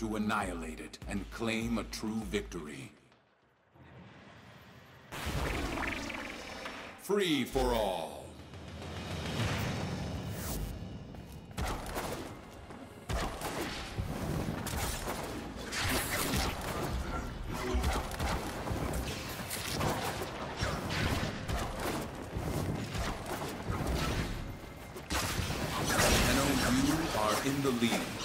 to annihilate it and claim a true victory. Free for all. In the lead.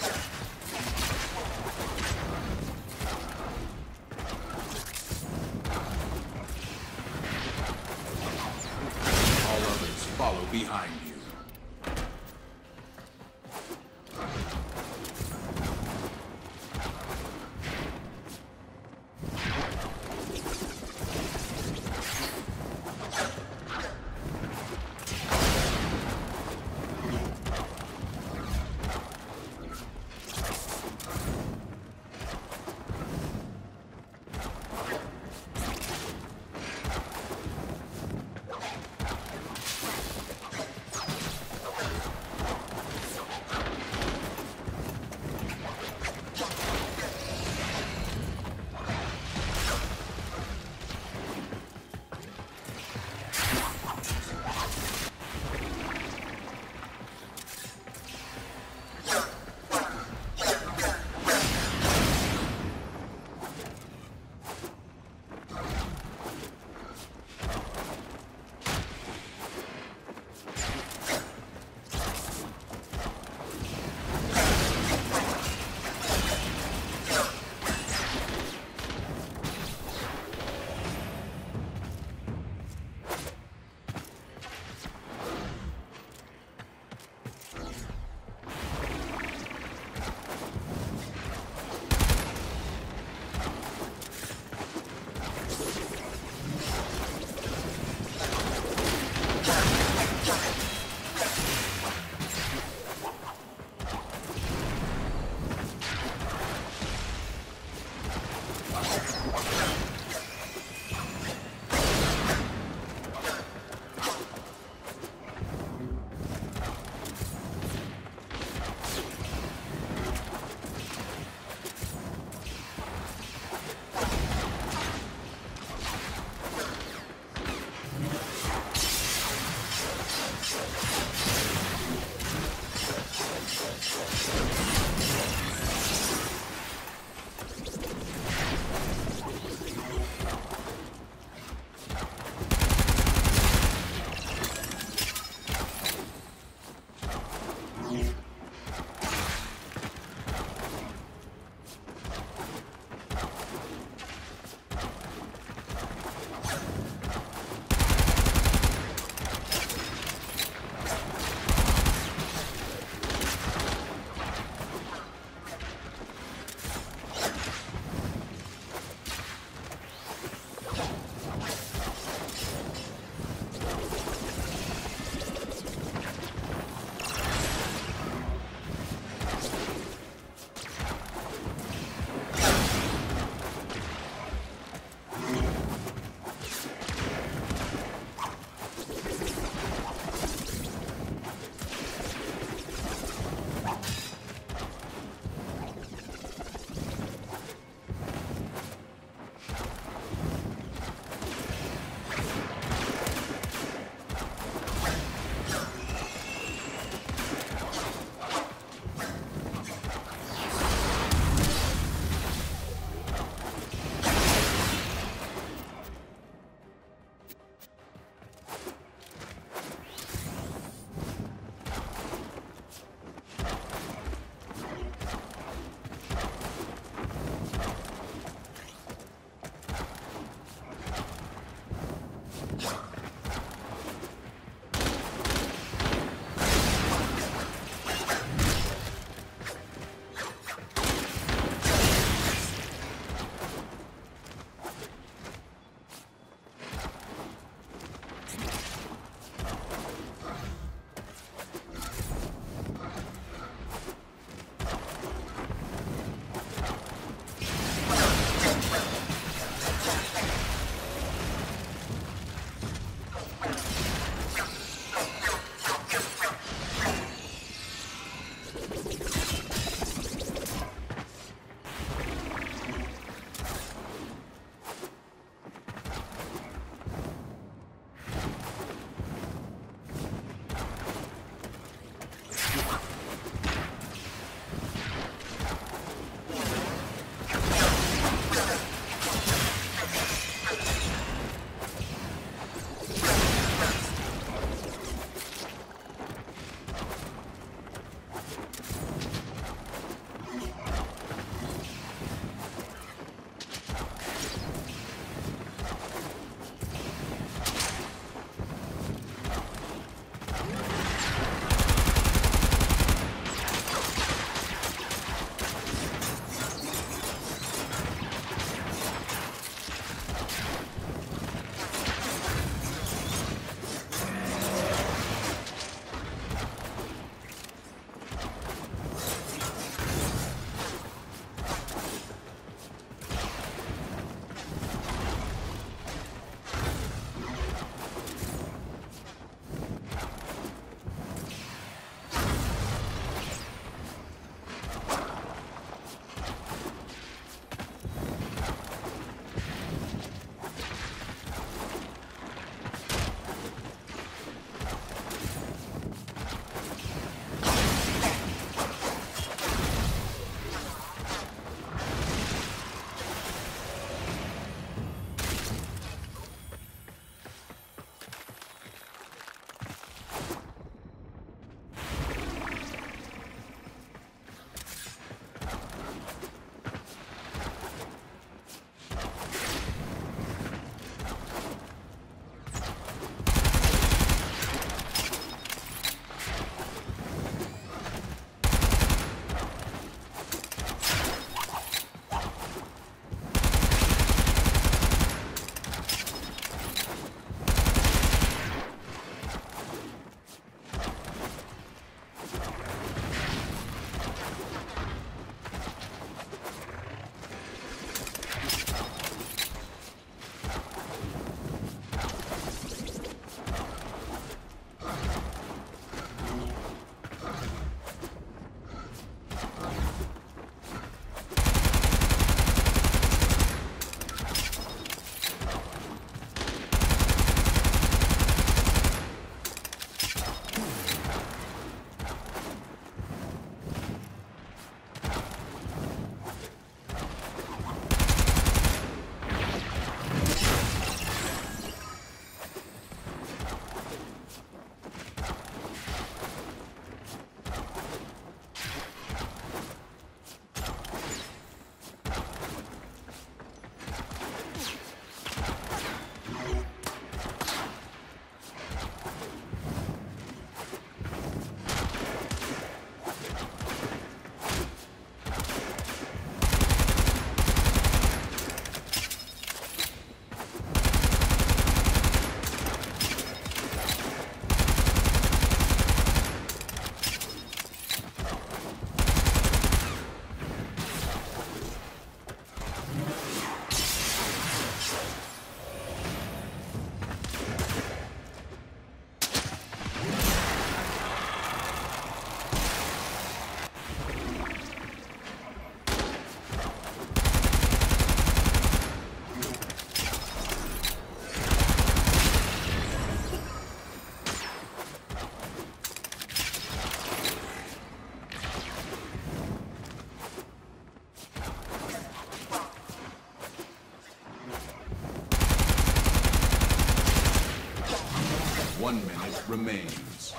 Remains.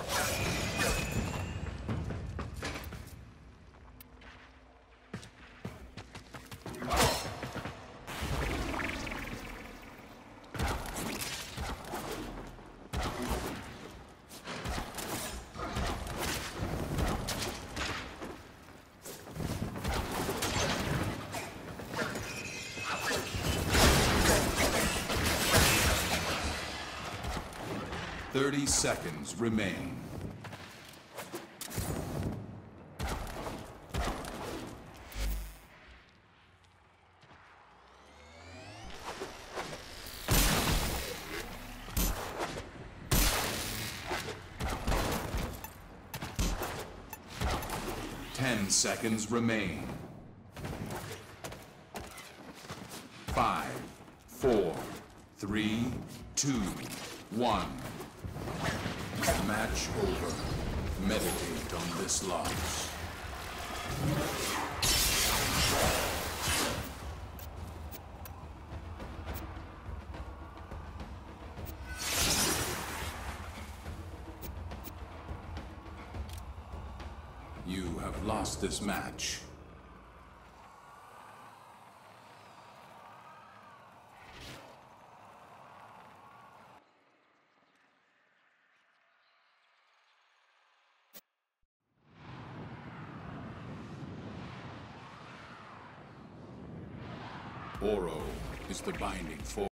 Thirty seconds remain. Ten seconds remain. Match over. Meditate on this loss. You have lost this match. Oro is the binding force.